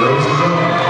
Rose Zone.